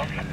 Okay.